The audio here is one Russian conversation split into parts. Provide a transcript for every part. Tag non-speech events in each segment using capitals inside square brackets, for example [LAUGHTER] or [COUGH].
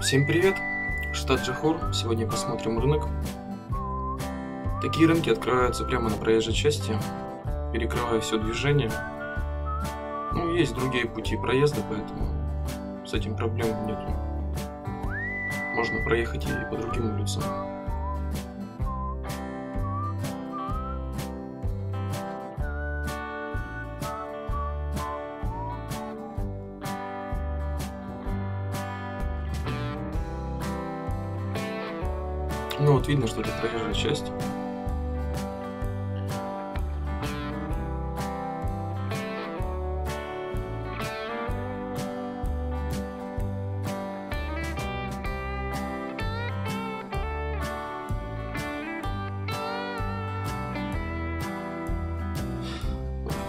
Всем привет! Штат Джахор. Сегодня посмотрим рынок. Такие рынки открываются прямо на проезжей части, перекрывая все движение. Ну, есть другие пути проезда, поэтому с этим проблем нету. Можно проехать и по другим улицам. Ну вот видно, что это проезжая часть.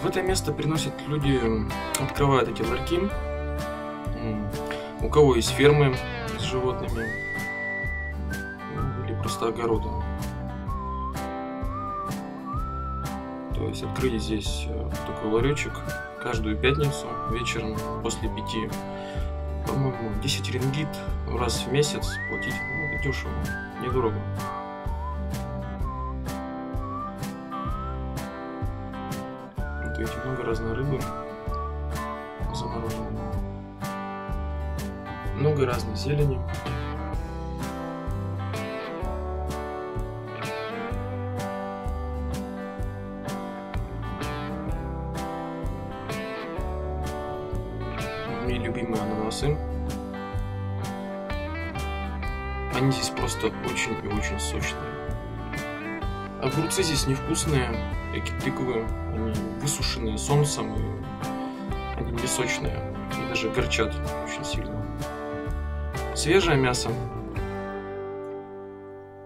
В это место приносят люди, открывают эти ларьки. У кого есть фермы огороды. То есть открыли здесь э, такой ларечек каждую пятницу вечером после пяти. По-моему, 10 рингит раз в месяц платить ну, дешево, недорого. Вот видите, много разной рыбы замороженной. Много разной зелени. Любимые ананасы. Они здесь просто очень и очень сочные. Огурцы здесь невкусные, эти тыквы, они высушенные солнцем, и они не сочные, и даже горчат очень сильно. Свежее мясо.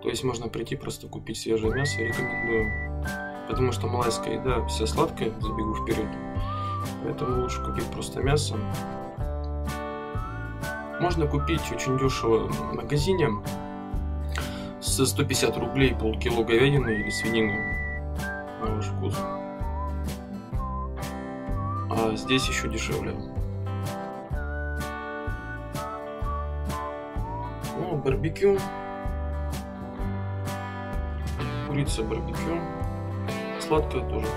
То есть можно прийти просто купить свежее мясо, рекомендую. Потому что малайская еда вся сладкая, забегу вперед. Поэтому лучше купить просто мясо. Можно купить очень дешево в магазине за 150 рублей полкило говядины или свинины на ваш вкус. А здесь еще дешевле. Ну, барбекю. Курица барбекю. Сладкая тоже.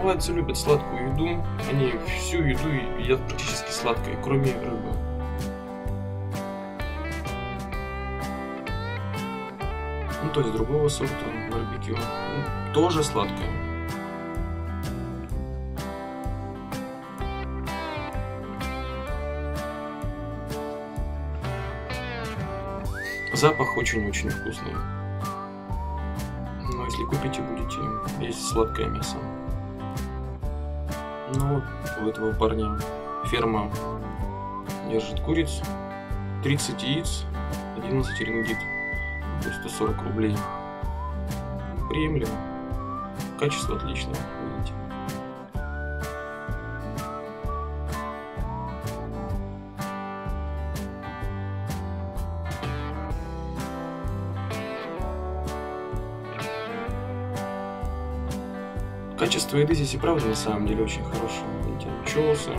Малайцы любят сладкую еду. Они всю еду едят практически сладкой, кроме рыбы. Ну, то есть другого сорта барбекю. Ну, тоже сладкое. Запах очень-очень вкусный. Но если купите, будете есть сладкое мясо. Ну у этого парня ферма держит куриц, 30 яиц, 11 рингит, то есть 140 рублей. Приемлемо. Качество отличное, видите. Качество еды здесь и правда на самом деле очень хорошее. Видите, анчоусы.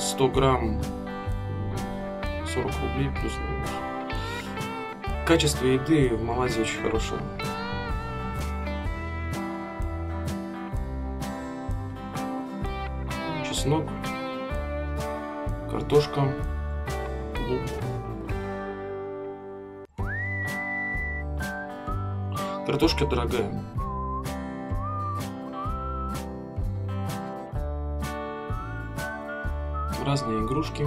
100 грамм 40 рублей плюс-минус. Качество еды в Малайзии очень хорошее. Чеснок, картошка, лук. Картошка дорогая. Разные игрушки.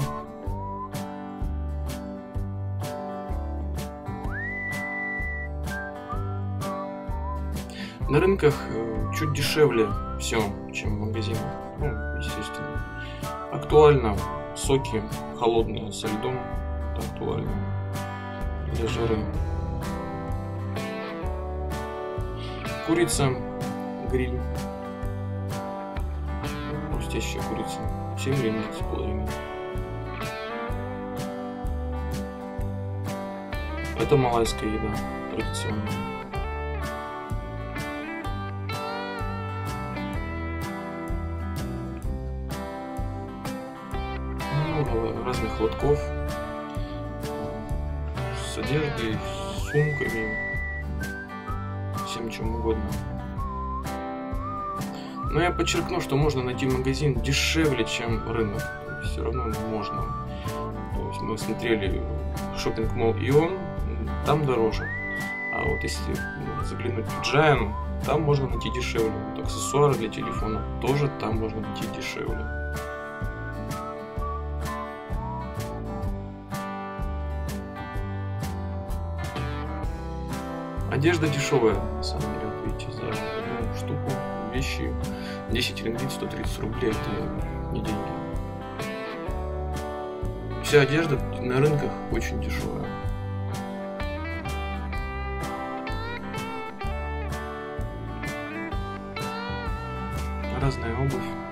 На рынках э, чуть дешевле все, чем в магазинах. Ну, естественно. Актуально соки холодные со льдом. Это актуально для жары. Курица, гриль. Хрустящая курица. Все времени с половиной. Это малайская еда, традиционная. Разных лотков с одеждой, с сумками, всем чем угодно. Но я подчеркну, что можно найти магазин дешевле, чем рынок. Все равно можно. То есть мы смотрели шопинг мол Ион, там дороже. А вот если заглянуть в Giant, там можно найти дешевле. Вот аксессуары для телефона тоже там можно найти дешевле. Одежда дешевая, на самом деле, вещи 10 рингит 130 рублей это не деньги. Вся одежда на рынках очень дешевая. Разная обувь.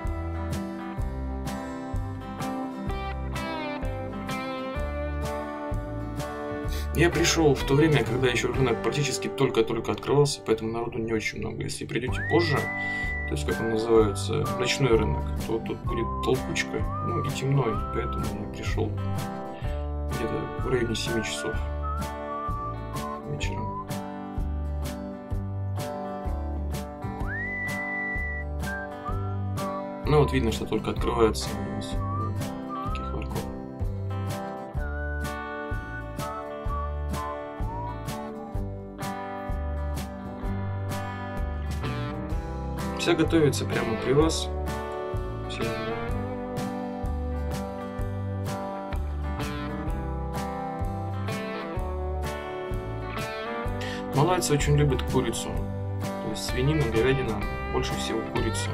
Я пришел в то время, когда еще рынок практически только-только открывался, поэтому народу не очень много. Если придете позже, то есть как он называется, ночной рынок, то тут будет толпучка, ну и темно, поэтому я пришел где-то в районе 7 часов вечером. Ну вот видно, что только открывается Все готовится прямо при вас. Все Малайцы очень любят курицу. То есть свинина, говядина, больше всего курица.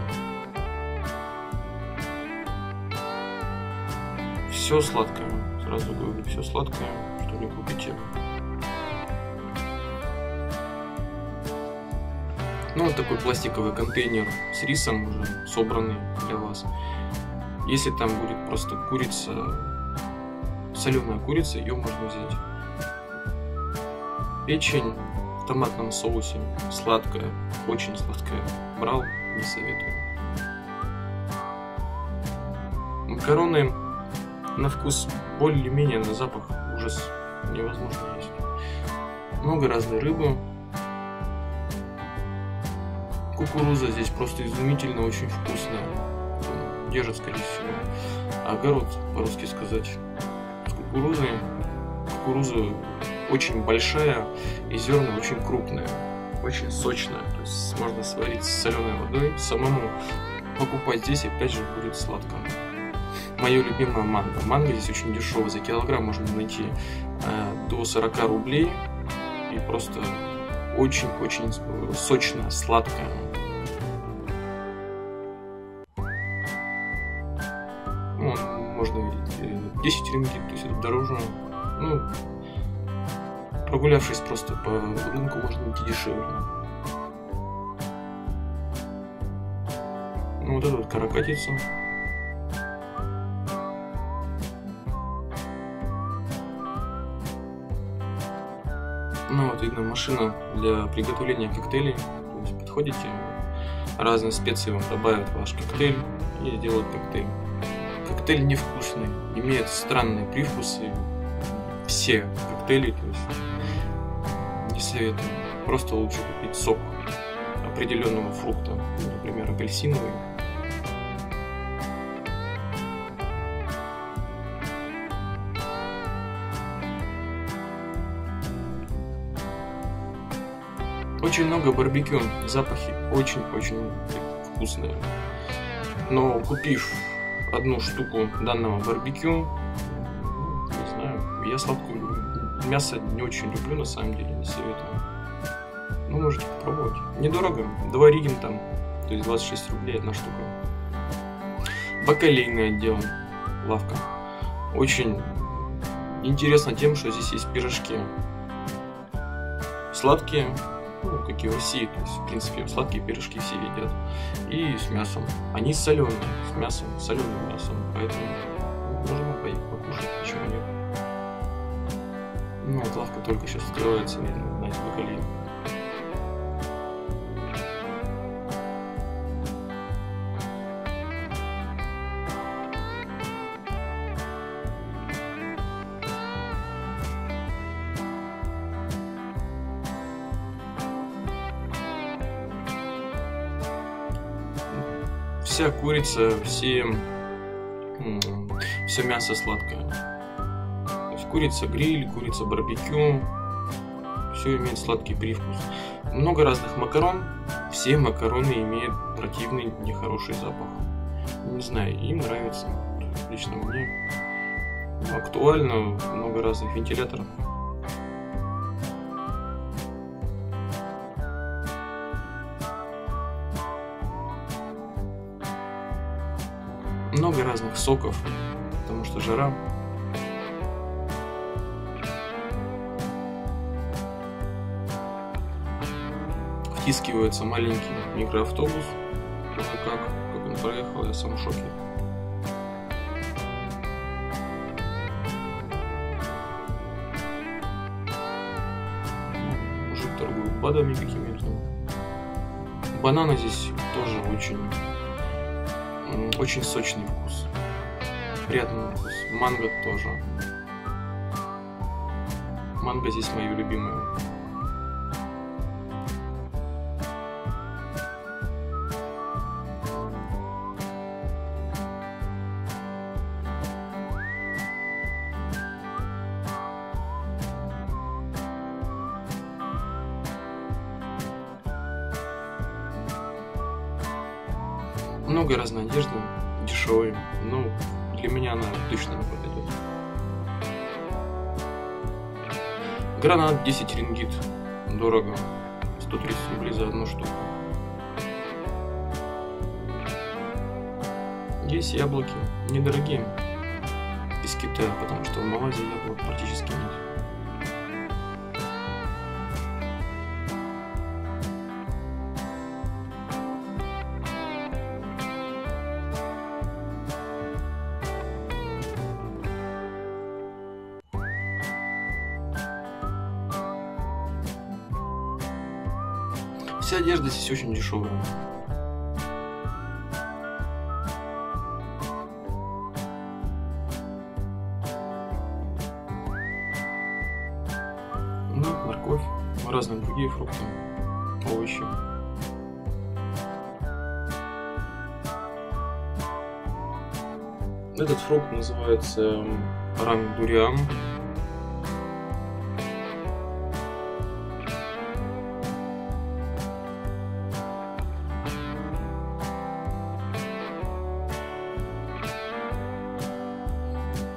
Все сладкое. Сразу говорю, все сладкое, что не купите. Ну, вот такой пластиковый контейнер с рисом уже собранный для вас. Если там будет просто курица, соленая курица, ее можно взять. Печень в томатном соусе, сладкая, очень сладкая. Брал, не советую. Макароны на вкус более-менее, на запах ужас невозможно есть. Много разной рыбы, Кукуруза здесь просто изумительно, очень вкусная. Держит, скорее всего. Огород, по-русски сказать, с кукурузой. Кукуруза очень большая и зерна очень крупные, очень сочная. То есть можно сварить с соленой водой, самому покупать здесь опять же будет сладко. Мое любимое манго. Манго здесь очень дешевый, за килограмм можно найти э, до 40 рублей и просто очень-очень сочная, сладкая. 10 рингит, то есть это дороже. Ну, прогулявшись просто по рынку, можно найти дешевле. Ну, вот это вот каракатица. Ну вот видно машина для приготовления коктейлей. То есть подходите, разные специи вам добавят в ваш коктейль и сделают коктейль. Коктейль невкусный, имеет странные привкусы. Все коктейли, то есть не советую. Просто лучше купить сок определенного фрукта, например, апельсиновый Очень много барбекю, запахи очень-очень вкусные. Но купив одну штуку данного барбекю, не знаю, я сладкую мясо не очень люблю, на самом деле, не советую. Ну, можете попробовать. Недорого, два ригин там, то есть 26 рублей одна штука. Бакалейный отдел, лавка. Очень интересно тем, что здесь есть пирожки. Сладкие, ну, как и России, то есть, в принципе, сладкие пирожки все едят. И с мясом. Они соленые, с мясом, соленым мясом, поэтому можно поехать покушать, почему нет. Ну, вот лавка только сейчас открывается, видно, на Бакалии. Вся курица, все, все мясо сладкое. То есть курица гриль, курица барбекю, все имеет сладкий привкус. Много разных макарон, все макароны имеют противный, нехороший запах. Не знаю, им нравится, лично мне. Ну, актуально, много разных вентиляторов. Соков, потому что жара. Втискивается маленький микроавтобус. Как, как он проехал, я сам в шоке. Мужик торгует БАДами какими-то. Бананы здесь тоже очень очень сочный вкус. Приятный вкус. Манго тоже. Манго здесь мою любимую. много разной одежды, дешевой. Ну, для меня она точно не подойдет. Гранат 10 рингит. Дорого. 130 рублей за одну штуку. Есть яблоки. Недорогие. Из Китая, потому что в Малайзии яблок практически нет. Одежда здесь очень дешевая. Ну, морковь, разные другие фрукты, овощи. Этот фрукт называется рангдуриам.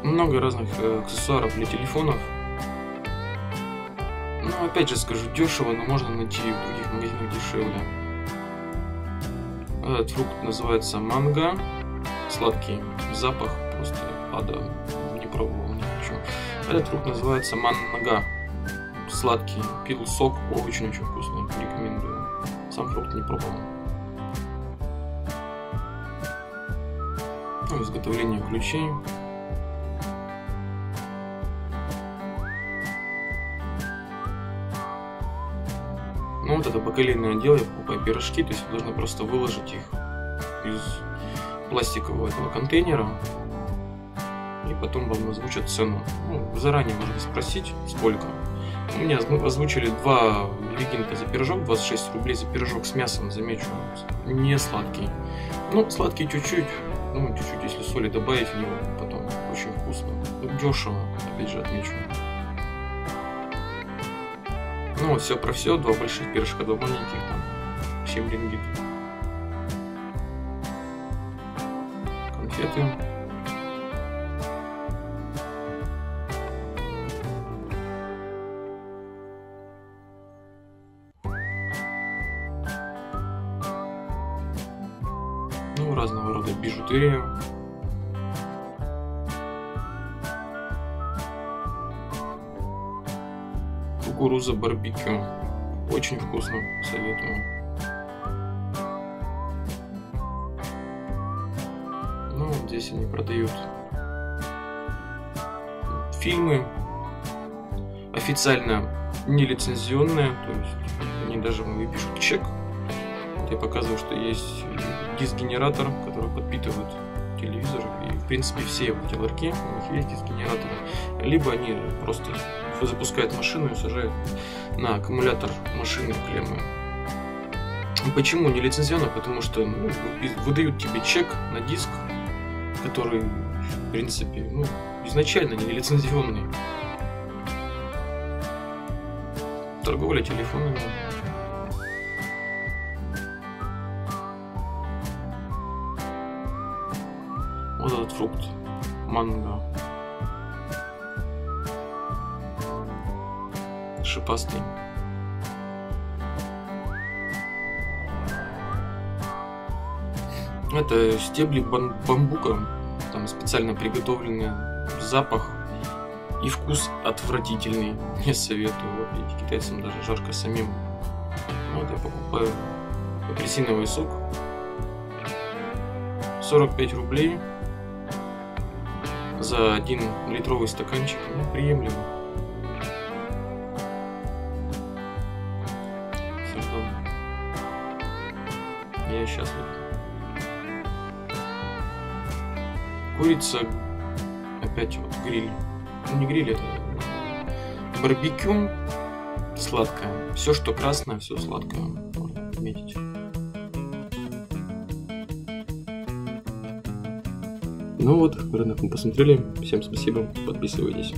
Много разных э, аксессуаров для телефонов. Ну, опять же скажу, дешево, но можно найти в других магазинах дешевле. Этот фрукт называется манго. Сладкий запах, просто ада. Не пробовал, не хочу. Этот фрукт называется маннага. Сладкий. Пил сок, очень-очень вкусный. Рекомендую. Сам фрукт не пробовал. Ну, изготовление ключей. Ну вот это бакалейное отдел, я покупаю пирожки, то есть вы должны просто выложить их из пластикового этого контейнера, и потом вам озвучат цену. Ну, заранее можно спросить, сколько. У меня озвучили два легинка за пирожок, 26 рублей за пирожок с мясом, замечу, не сладкий. Ну, сладкий чуть-чуть, ну, чуть-чуть, если соли добавить в него, потом очень вкусно. Дешево, опять же, отмечу. Ну все про все, два больших пирожка, два маленьких, там 7 рингит. Конфеты. Ну, разного рода бижутерия. Кукуруза барбекю. Очень вкусно, советую. Ну, вот здесь они продают фильмы официально нелицензионные, то есть они даже выпишут чек. Вот я показываю, что есть диск-генератор, который подпитывает телевизор, и в принципе все эти ларьки, у них есть диск-генераторы, либо они просто запускают машину и сажают на аккумулятор машины клеммы. Почему не лицензионно? Потому что ну, выдают тебе чек на диск, который, в принципе, ну, изначально не лицензионный. Торговля телефонами. Вот этот фрукт. Манго. Шипастый. Это стебли бамбука, там специально приготовленный запах и вкус отвратительный. [LAUGHS] Не советую. Вот, видите, китайцам даже жарко самим. Вот я покупаю апельсиновый сок. 45 рублей за один литровый стаканчик. Ну, приемлемо. Я счастлив. Курица, опять вот гриль. Ну не гриль, это барбекю сладкое. Все, что красное, все сладкое. Можно отметить. Ну вот, рынок мы посмотрели. Всем спасибо, подписывайтесь.